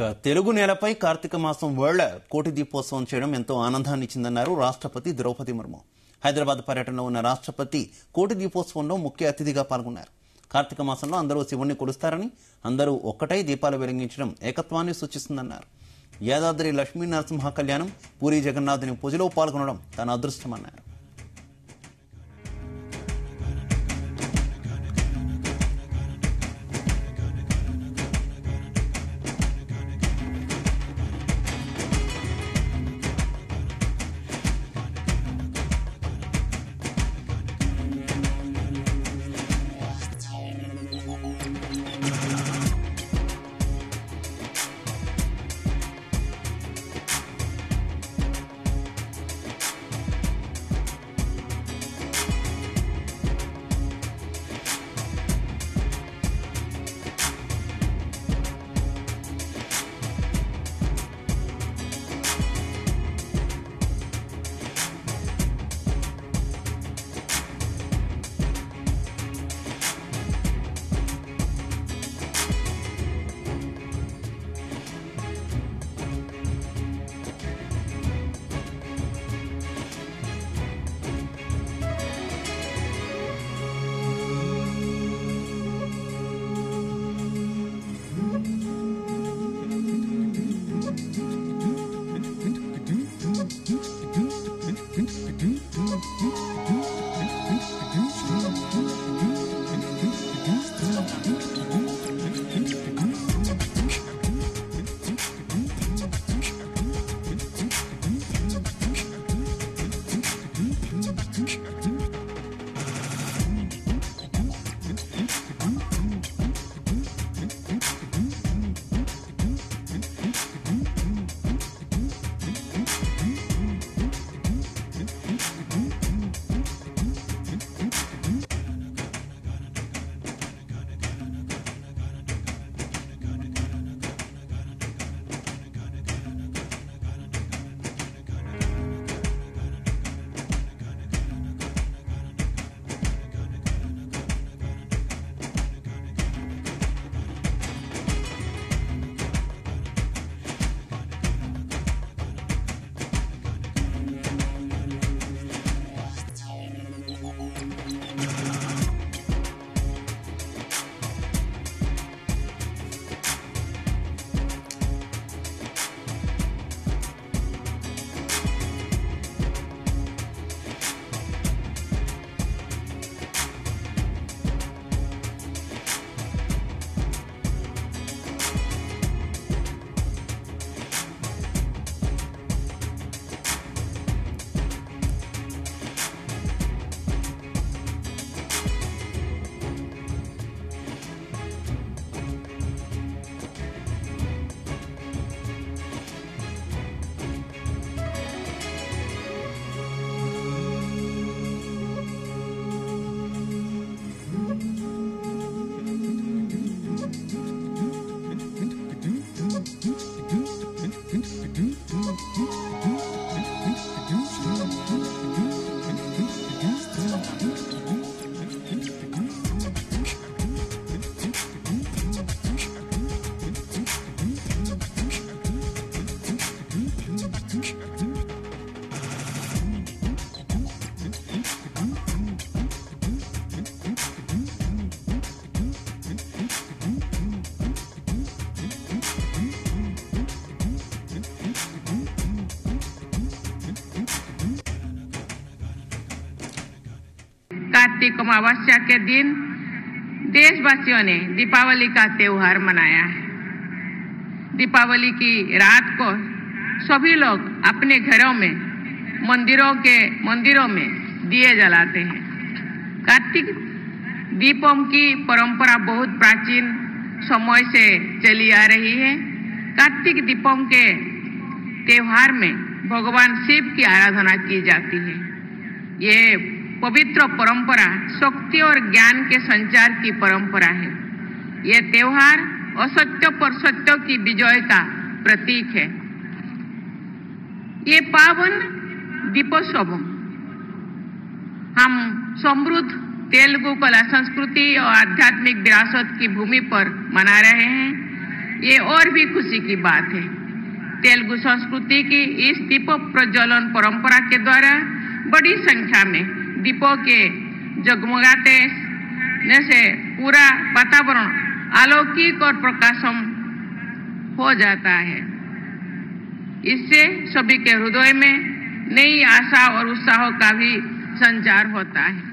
తెలుగు నేలపై కార్తీక మాసం వేళ కోటి దీపోత్సవం చేయడం ఎంతో ఆనందాన్ని ఇచ్చిందన్నారు రాష్ట్రపతి ద్రౌపది ముర్ము. హైదరాబాద్ పర్యటనలో ఉన్న రాష్ట్రపతి కోటి దీపోత్సవంలో ముఖ్య అతిథిగా పాల్గొన్నారు. కార్తీక మాసంలో అందరూ శివుణ్ణి కొలుస్తారని అందరూ ఒక్కటై దీపాలు వెలిగించడం ఏకత్వాన్ని సూచిస్తుందన్నారు. యాదాద్రి లక్ష్మీ నరసింహ కళ్యాణం పూరి జగన్నాథుని పూజలో పాల్గొనడం తన అదృష్టమన్నారు. कार्तिक अमावस्या के दिन देशवासियों ने दीपावली का त्योहार मनाया है। दीपावली की रात को सभी लोग अपने घरों में, मंदिरों के मंदिरों में दिए जलाते हैं। कार्तिक दीपों की परंपरा बहुत प्राचीन समय से चली आ रही है। कार्तिक दीपों के त्यौहार में भगवान शिव की आराधना की जाती है। ये पवित्र परंपरा, शक्ति और ज्ञान के संचार की परंपरा है। ये त्योहार असत्य पर सत्य की विजय का प्रतीक है। ये पावन दीपोत्सव हम समृद्ध तेलुगु कला संस्कृति और आध्यात्मिक विरासत की भूमि पर मना रहे हैं। ये और भी खुशी की बात है। तेलुगु संस्कृति की इस दीप प्रज्वलन परंपरा के द्वारा बड़ी संख्या में दीपों के जगमगाते से पूरा वातावरण अलौकिक और प्रकाशम हो जाता है इससे सभी के हृदय में नई आशा और उत्साह का भी संचार होता है